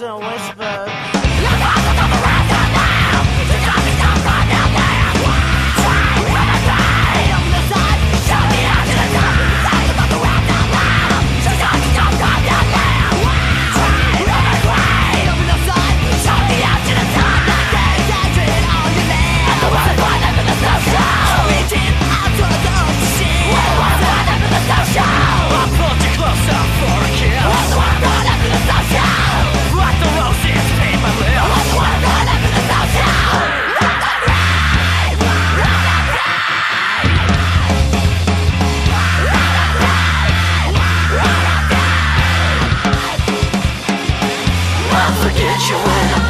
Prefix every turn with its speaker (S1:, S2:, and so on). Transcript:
S1: your arms and whispered.
S2: Forget you in